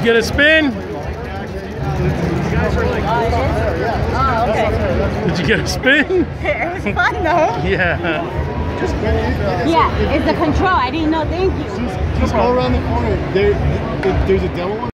you get a spin? Did you get a spin? It was fun though. Yeah. Yeah, it's the control. I didn't know. Thank you. Just go around the corner. There, there's a demo one.